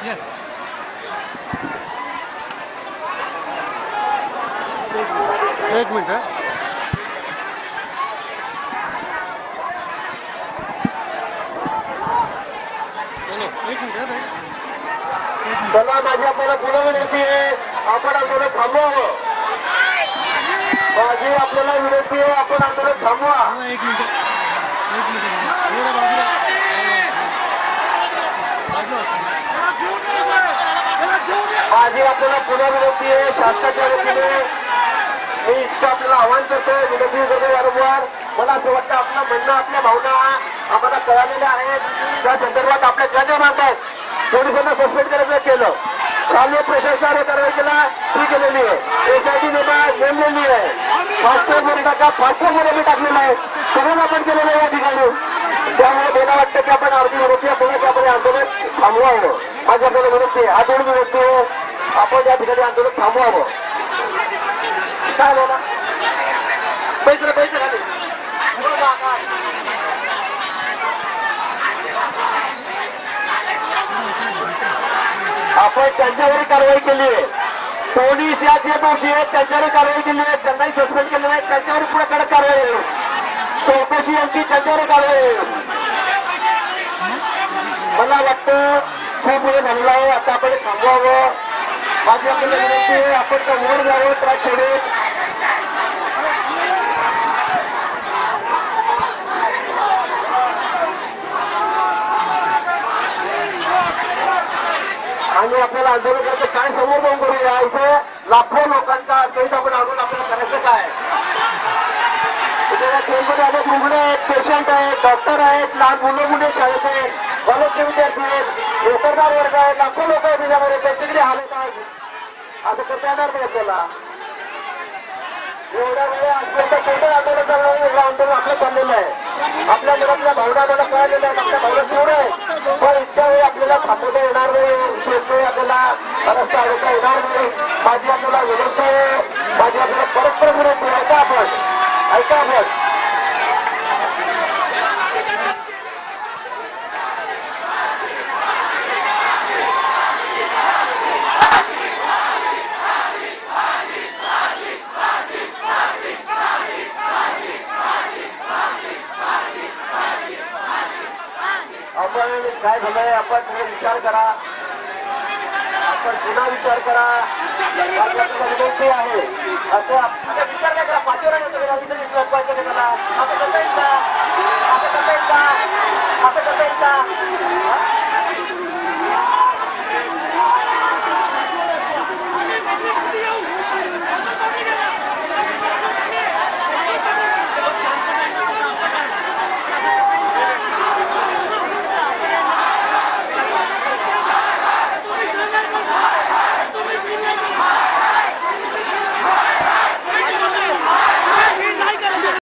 या. एक मिनिट एक मिनिट हा. चलो एक मिनिट हा ताई. चला माझी आपल्याला पुन्हा विनंती आहे आपण आंदोलन थांबवावं माझी आपल्याला विनंती आहे आपण आंदोलन थांबवा दादा एक मिनिट एक मिनिट एवढ्या बाजूला माझी आपल्याला पुन्हा विनंती आहे. शासनाच्या वतीने मी इतकं आपल्याला आव्हान करतोय. विनंती करतो वारंवार मला असं वाटतं आपलं म्हणणं आपल्या भावना आम्हाला कळालेल्या आहेत. त्या संदर्भात आपल्या ज्या मागत आहेत पोलिसांना सस्पेंड करायचं केलं. शालेय प्रशासनाने कारवाई केला. ती केलेली आहे. एसआयटी नेमलेली आहे. फास्टॅगमध्ये टाका. फास्टॅगमध्ये मी टाकलेला आहे. सगळं आपण केलेलं आहे या ठिकाणी. त्यामुळे मला वाटतं की आपण अर्धी विनंती पुण्याच्या आपण आंदोलन थांबवावं. माझी आपल्याला विनंती आहे आंदोलन विनंती आहे आपण या ठिकाणी आंदोलन थांबवावं. काय ना पैसे पैसे खाली. आपण त्यांच्यावरही कारवाई केली आहे. पोलीस या जे दोषी आहेत त्यांच्यावरही कारवाई केली आहे. त्यांनाही सस्पेंड केलेलं आहे त्यांच्यावर पुढे कडक कारवाई आहे. चौकशी यांची त्यांच्यावर कारवाई आहे. मला वाटतं खूप वेळ झालेला आहे आता आपण थांबवावं. माझी आपल्याला विनंती आहे आपण समोर जावं ट्रॅक सोडून आणि आपल्याला आंदोलन करायचं काय समोर जाऊन करूया? इथे लाखो लोकांचा सहित आपण आंदोलन आपल्याला करायचं काय इथे ट्रेनमध्ये अनेक रुग्ण आहेत पेशंट आहेत डॉक्टर आहेत लहान मुलं मुले शाळेत आहेत कॉलेजचे विद्यार्थी आहेत नोकरदार वर्ग आहेत लाखो लोक आहेत त्याच्यामध्ये त्यांच्याकडे हालत आहेत असं करता येणार नाही आपल्याला? एवढ्या वेळा आजपर्यंत कोणतं आंदोलन एवढं आंदोलन आपलं चाललेलं आहे. आपल्या मनातल्या भावना मला कळालेल्या आहेत आपल्या भावना आहे पण इतक्या वेळी आपल्याला थांबवता येणार नाही आपल्याला रस्ता अडवता येणार नाही. माझी आपल्याला विनंती आहे माझी आपल्याला परत परत विनंती आहे. ऐका आपण ऐका आपण आपण काय झालंय आपण विचार करा. आपण पुन्हा विचार करा. आहे. असं आप- आता विचार